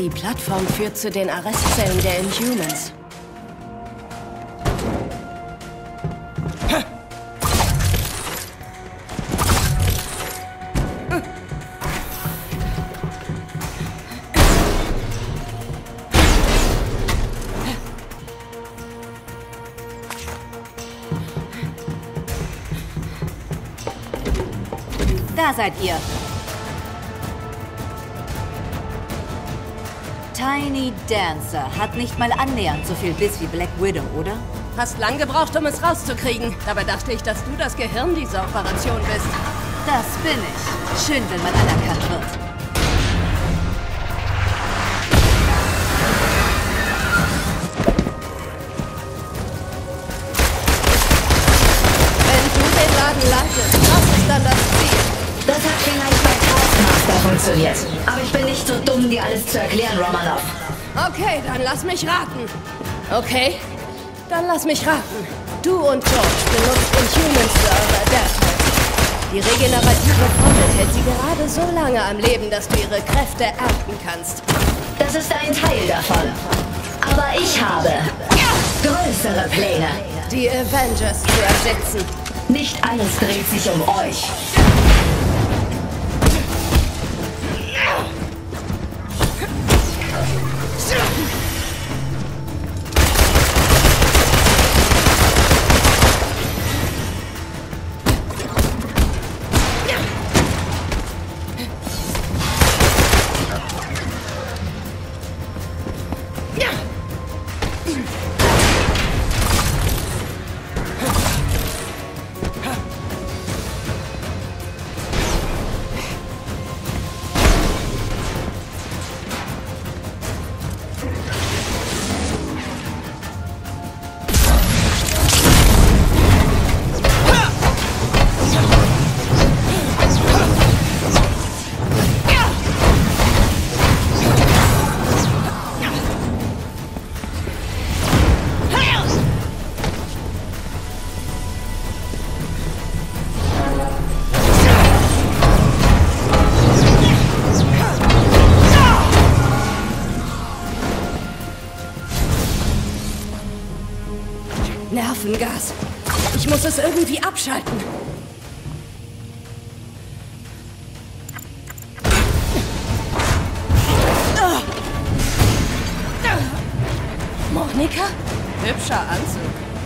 Die Plattform führt zu den Arrestzellen der Inhumans. Da seid ihr. Tiny Dancer hat nicht mal annähernd so viel Biss wie Black Widow, oder? Hast lang gebraucht, um es rauszukriegen. Dabei dachte ich, dass du das Gehirn dieser Operation bist. Das bin ich. Schön, wenn man anerkannt wird. Funktioniert. Aber ich bin nicht so dumm, dir alles zu erklären, Romanov. Okay, dann lass mich raten. Okay, dann lass mich raten. Du und George benutzt Inhumans für eure Adapters. Die regenerative Formel hält sie gerade so lange am Leben, dass du ihre Kräfte ernten kannst. Das ist ein Teil davon. Aber ich habe größere Pläne. Die Avengers zu ersetzen. Nicht alles dreht sich um euch.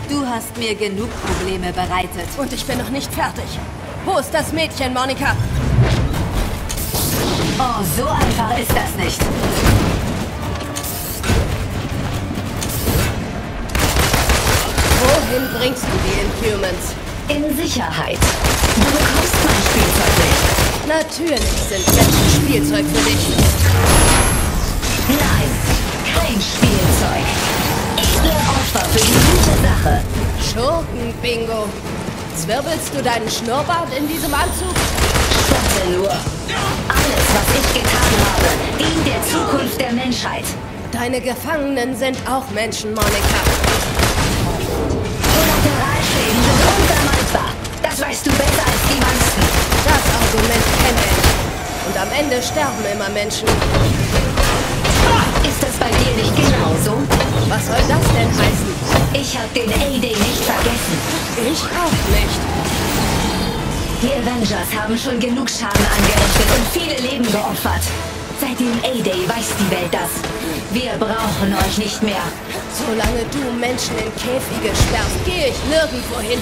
Du hast mir genug Probleme bereitet. Und ich bin noch nicht fertig. Wo ist das Mädchen, Monika? Oh, so einfach ist das nicht. Wohin bringst du die Inhumans? In Sicherheit. Du bekommst mein Spielzeug nicht. Natürlich sind Menschen Spielzeug für dich. Nein, kein Spielzeug. Edle Opfer für die gute Sache. Schurken-Bingo. Zwirbelst du deinen Schnurrbart in diesem Anzug? Spotte nur. Alles, was ich getan habe, dient der Zukunft der Menschheit. Deine Gefangenen sind auch Menschen, Monika. Kollateralschäden sind unvermeidbar. Das weißt du besser als die meisten. Das Argument kenne ich. Und am Ende sterben immer Menschen. Nicht genauso? Was soll das denn heißen? Ich habe den A-Day nicht vergessen. Ich auch nicht. Die Avengers haben schon genug Schaden angerichtet und viele Leben geopfert. Seit dem A-Day weiß die Welt das. Wir brauchen euch nicht mehr. Solange du Menschen in Käfige sperrst, gehe ich nirgendwo hin.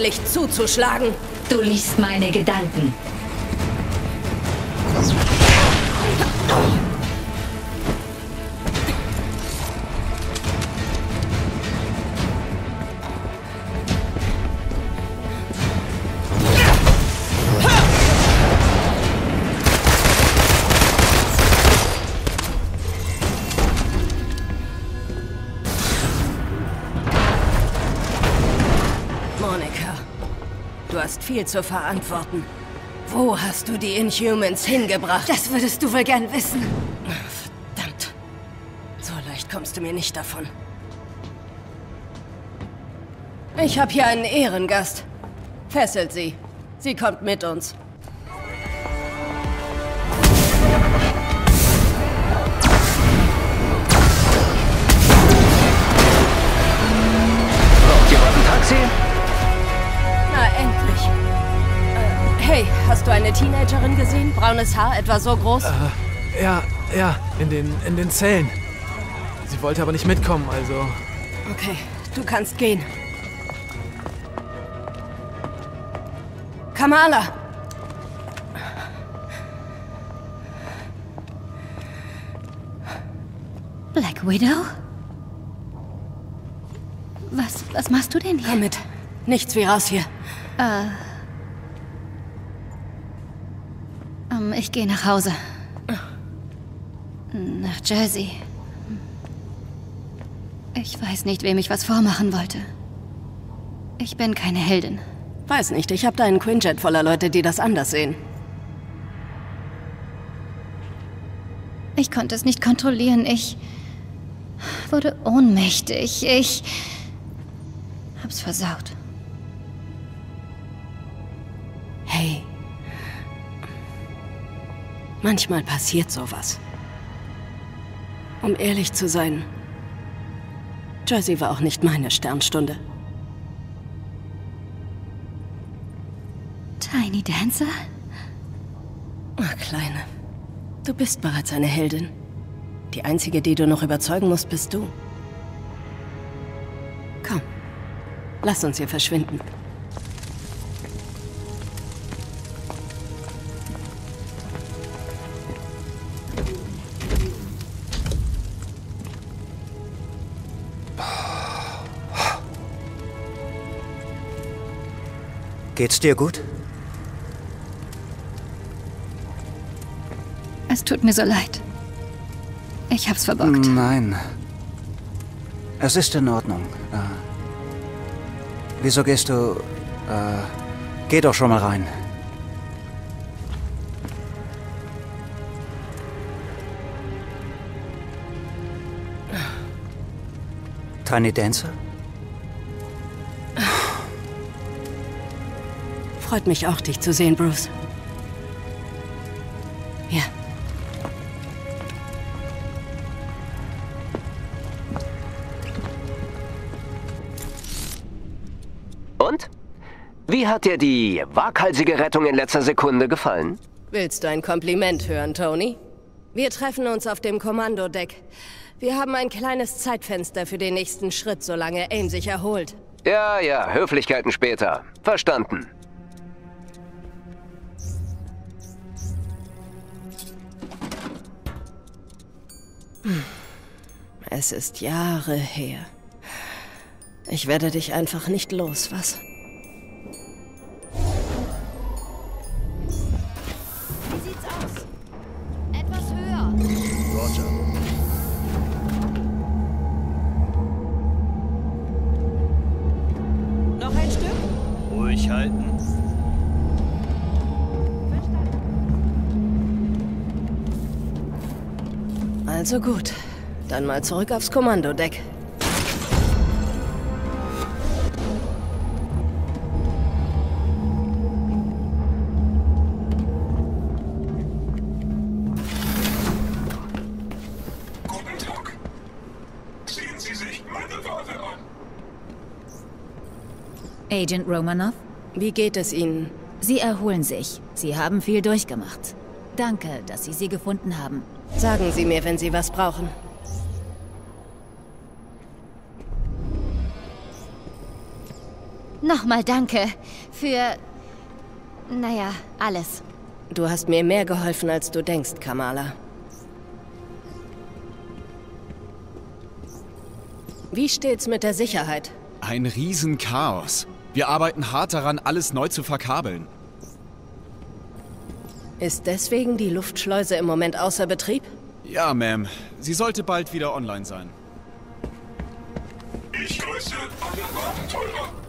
Gut, endlich zuzuschlagen. Du liest meine Gedanken. Viel zu verantworten. Wo hast du die Inhumans hingebracht? Das würdest du wohl gern wissen. Verdammt. So leicht kommst du mir nicht davon. Ich habe hier einen Ehrengast. Fesselt sie. Sie kommt mit uns. Hast du eine Teenagerin gesehen? Braunes Haar, etwa so groß? Ja, ja, in den, in den Zellen. Sie wollte aber nicht mitkommen, also. Okay, du kannst gehen. Kamala! Black Widow? Was, was machst du denn hier? Komm mit. Nichts wie raus hier. Ich gehe nach Hause. Nach Jersey. Ich weiß nicht, wem ich was vormachen wollte. Ich bin keine Heldin. Weiß nicht, ich hab da einen Quinjet voller Leute, die das anders sehen. Ich konnte es nicht kontrollieren. Ich wurde ohnmächtig. Ich hab's versaut. Manchmal passiert sowas. Um ehrlich zu sein, Jersey war auch nicht meine Sternstunde. Tiny Dancer? Ach, Kleine. Du bist bereits eine Heldin. Die einzige, die du noch überzeugen musst, bist du. Komm, lass uns hier verschwinden. Geht's dir gut? Es tut mir so leid. Ich hab's verbockt. Nein. Es ist in Ordnung. Äh, wieso gehst du... Äh, geh doch schon mal rein. Tiny Dancer? Freut mich auch, dich zu sehen, Bruce. Ja. Und? Wie hat dir die waghalsige Rettung in letzter Sekunde gefallen? Willst du ein Kompliment hören, Tony? Wir treffen uns auf dem Kommandodeck. Wir haben ein kleines Zeitfenster für den nächsten Schritt, solange Aim sich erholt. Ja, ja, Höflichkeiten später. Verstanden. Es ist Jahre her. Ich werde dich einfach nicht los, was? Also gut. Dann mal zurück aufs Kommandodeck. Guten Tag. Sehen Sie sich meine Ware an. Agent Romanoff, Wie geht es Ihnen? Sie erholen sich. Sie haben viel durchgemacht. Danke, dass Sie sie gefunden haben. Sagen Sie mir, wenn Sie was brauchen. Nochmal danke für. Naja, alles. Du hast mir mehr geholfen, als du denkst, Kamala. Wie steht's mit der Sicherheit? Ein Riesenchaos. Wir arbeiten hart daran, alles neu zu verkabeln. Ist deswegen die Luftschleuse im Moment außer Betrieb? Ja, Ma'am. Sie sollte bald wieder online sein. Ich grüße alle Abenteurer.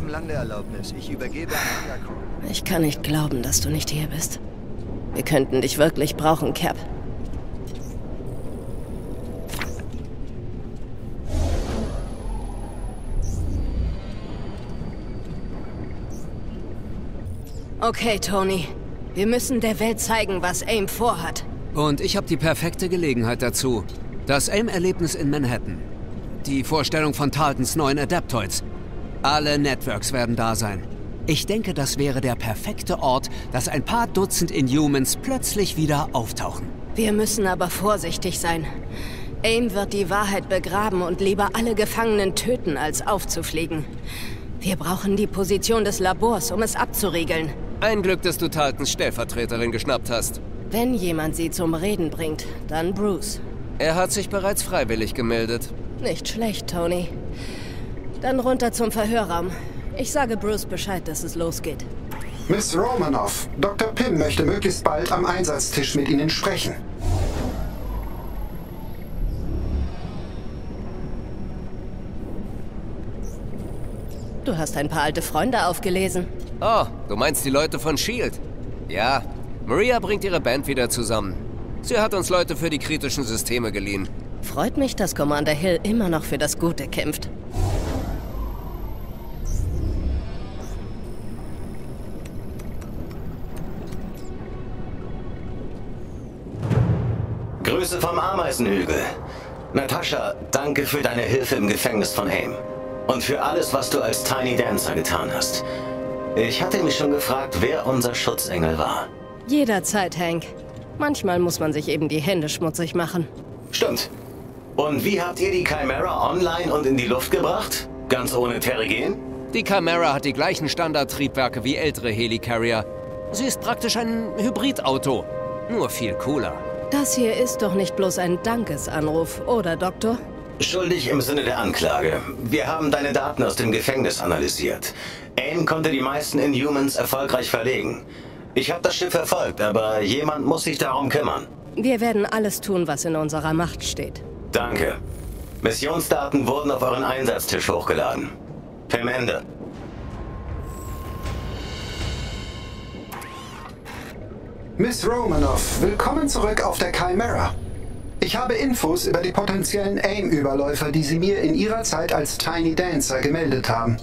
Haben Landeerlaubnis. Ich übergebe an. Ich kann nicht glauben, dass du nicht hier bist. Wir könnten dich wirklich brauchen, Cap. Okay, Tony. Wir müssen der Welt zeigen, was AIM vorhat. Und ich habe die perfekte Gelegenheit dazu. Das AIM-Erlebnis in Manhattan. Die Vorstellung von Taltons neuen Adaptoids. Alle Networks werden da sein. Ich denke, das wäre der perfekte Ort, dass ein paar Dutzend Inhumans plötzlich wieder auftauchen. Wir müssen aber vorsichtig sein. AIM wird die Wahrheit begraben und lieber alle Gefangenen töten, als aufzufliegen. Wir brauchen die Position des Labors, um es abzuriegeln. Ein Glück, dass du Taltons Stellvertreterin geschnappt hast. Wenn jemand sie zum Reden bringt, dann Bruce. Er hat sich bereits freiwillig gemeldet. Nicht schlecht, Tony. Dann runter zum Verhörraum. Ich sage Bruce Bescheid, dass es losgeht. Miss Romanoff, Dr. Pym möchte möglichst bald am Einsatztisch mit Ihnen sprechen. Du hast ein paar alte Freunde aufgelesen. Oh, du meinst die Leute von S.H.I.E.L.D.? Ja, Maria bringt ihre Band wieder zusammen. Sie hat uns Leute für die kritischen Systeme geliehen. Freut mich, dass Commander Hill immer noch für das Gute kämpft. Vom Ameisenhügel. Natascha, danke für deine Hilfe im Gefängnis von AIM. Und für alles, was du als Tiny Dancer getan hast. Ich hatte mich schon gefragt, wer unser Schutzengel war. Jederzeit, Hank. Manchmal muss man sich eben die Hände schmutzig machen. Stimmt. Und wie habt ihr die Chimera online und in die Luft gebracht? Ganz ohne Terrigen? Die Chimera hat die gleichen Standardtriebwerke wie ältere Helicarrier. Sie ist praktisch ein Hybridauto. Nur viel cooler. Das hier ist doch nicht bloß ein Dankesanruf, oder, Doktor? Schuldig im Sinne der Anklage. Wir haben deine Daten aus dem Gefängnis analysiert. AIM konnte die meisten Inhumans erfolgreich verlegen. Ich habe das Schiff verfolgt, aber jemand muss sich darum kümmern. Wir werden alles tun, was in unserer Macht steht. Danke. Missionsdaten wurden auf euren Einsatztisch hochgeladen. Pim Ende. Miss Romanoff, willkommen zurück auf der Chimera. Ich habe Infos über die potenziellen AIM-Überläufer, die Sie mir in Ihrer Zeit als Tiny Dancer gemeldet haben.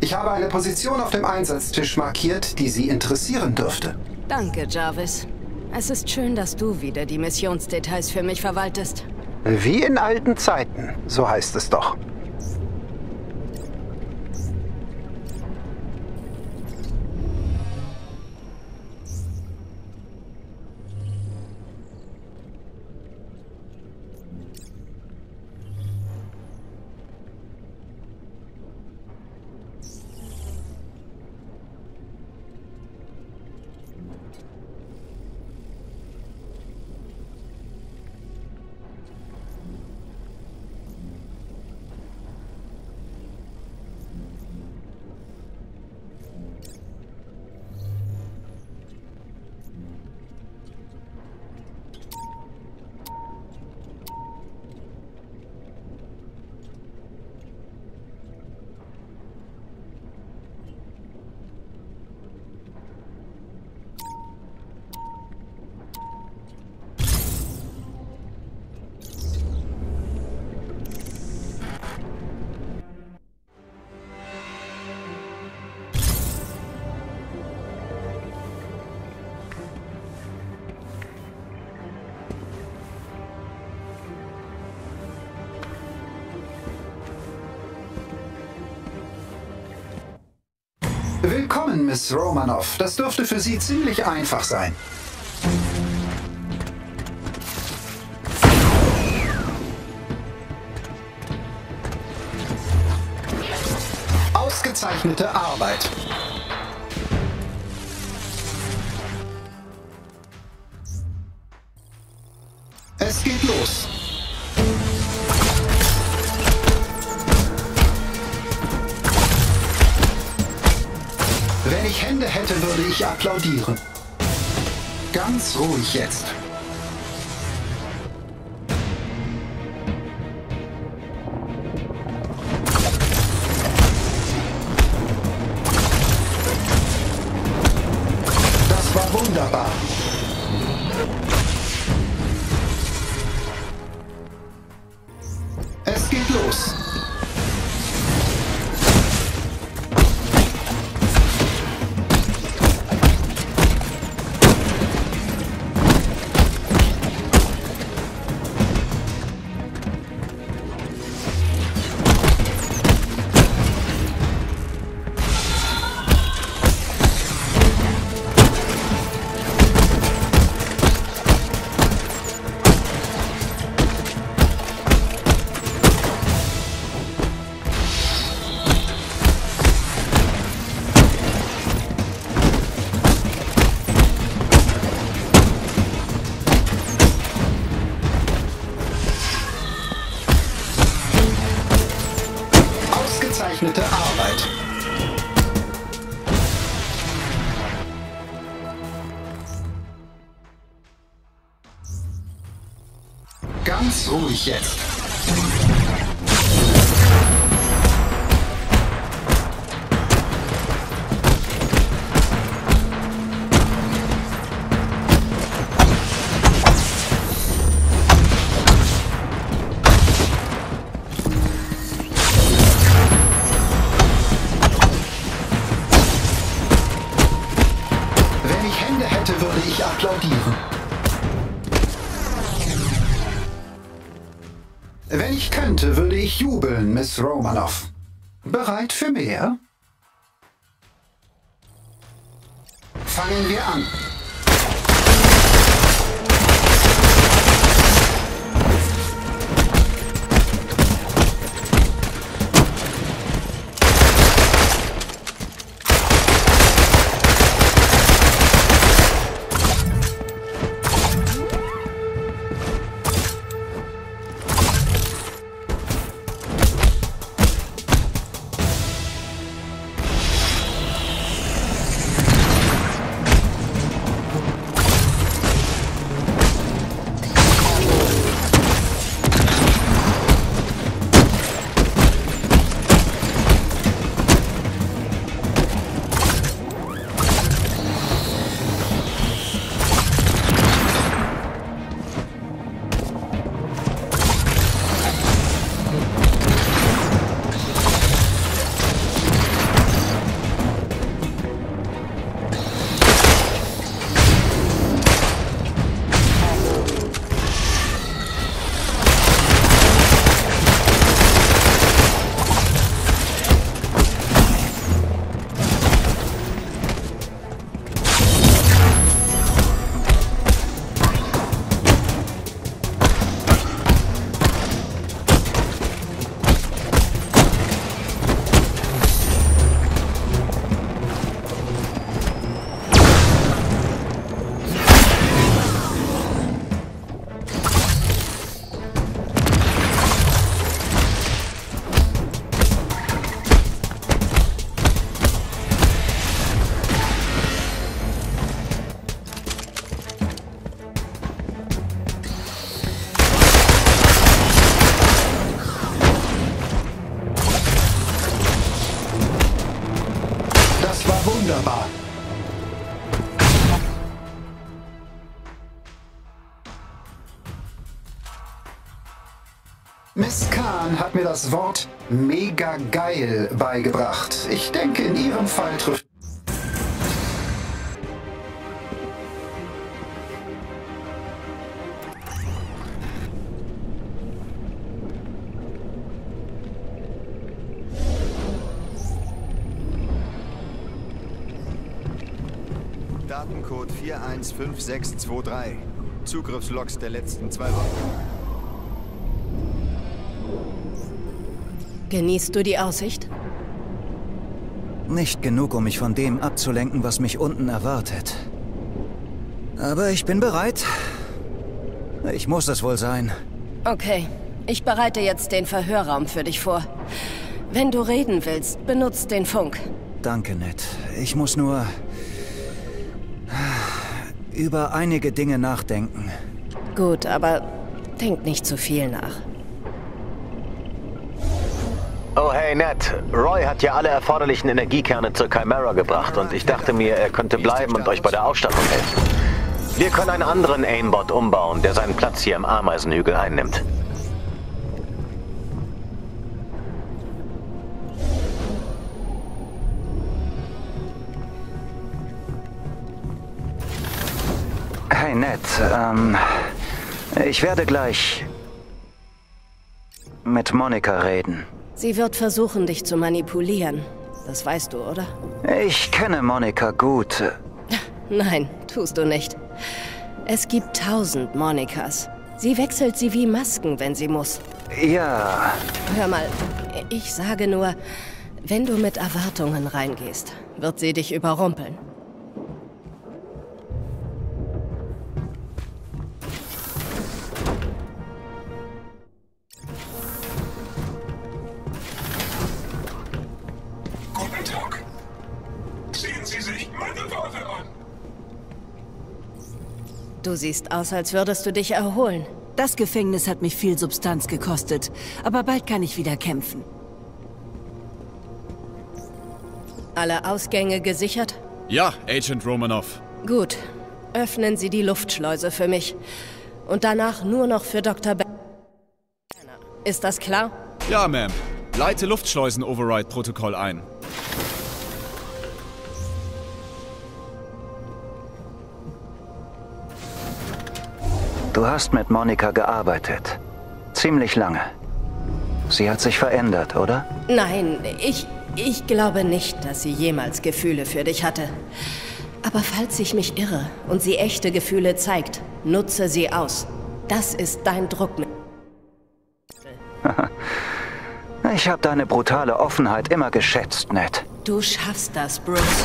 Ich habe eine Position auf dem Einsatztisch markiert, die Sie interessieren dürfte. Danke, Jarvis. Es ist schön, dass du wieder die Missionsdetails für mich verwaltest. Wie in alten Zeiten, so heißt es doch. Miss Romanoff. Das dürfte für Sie ziemlich einfach sein. Ausgezeichnete Arbeit. Ich applaudieren. Ganz ruhig jetzt. Ganz könnte, würde ich jubeln, Miss Romanoff. Bereit für mehr? Fangen wir an. Mir das Wort mega geil beigebracht. Ich denke, in ihrem Fall trifft. Datencode 415623. Zugriffslogs der letzten zwei Wochen. Genießt du die Aussicht? Nicht genug, um mich von dem abzulenken, was mich unten erwartet. Aber ich bin bereit. Ich muss es wohl sein. Okay, ich bereite jetzt den Verhörraum für dich vor. Wenn du reden willst, benutzt den Funk. Danke, Ned. Ich muss nur über einige Dinge nachdenken. Gut, aber denk nicht zu viel nach. Oh hey Ned, Roy hat ja alle erforderlichen Energiekerne zur Chimera gebracht und ich dachte mir, er könnte bleiben und euch bei der Ausstattung helfen. Wir können einen anderen Aimbot umbauen, der seinen Platz hier im Ameisenhügel einnimmt. Hey, Ned, ähm, ich werde gleich mit Monika reden. Sie wird versuchen, dich zu manipulieren. Das weißt du, oder? Ich kenne Monika gut. Nein, tust du nicht. Es gibt tausend Monikas. Sie wechselt sie wie Masken, wenn sie muss. Ja. Hör mal, ich sage nur, wenn du mit Erwartungen reingehst, wird sie dich überrumpeln. Du siehst aus, als würdest du dich erholen. Das Gefängnis hat mich viel Substanz gekostet, aber bald kann ich wieder kämpfen. Alle Ausgänge gesichert? Ja, Agent Romanov. Gut. Öffnen Sie die Luftschleuse für mich. Und danach nur noch für Dr. Banner. Ist das klar? Ja, Ma'am. Leite Luftschleusen-Override-Protokoll ein. Du hast mit Monika gearbeitet. Ziemlich lange. Sie hat sich verändert, oder? Nein, ich, ich glaube nicht, dass sie jemals Gefühle für dich hatte. Aber falls ich mich irre und sie echte Gefühle zeigt, nutze sie aus. Das ist dein Druckmittel. Ich habe deine brutale Offenheit immer geschätzt, Ned. Du schaffst das, Bruce.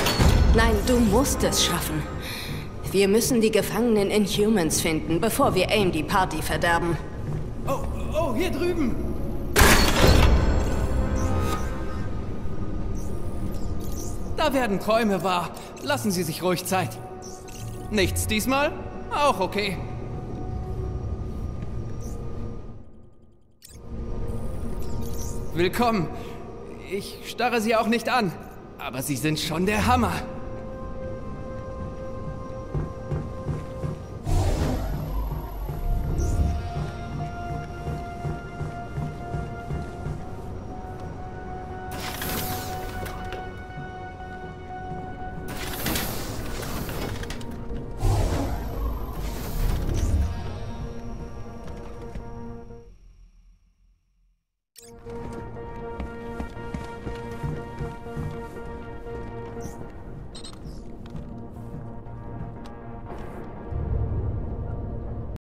Nein, du musst es schaffen. Wir müssen die Gefangenen in Humans finden, bevor wir AIM die Party verderben. Oh, oh, hier drüben. Da werden Träume wahr. Lassen Sie sich ruhig Zeit. Nichts diesmal? Auch okay. Willkommen. Ich starre Sie auch nicht an, aber Sie sind schon der Hammer.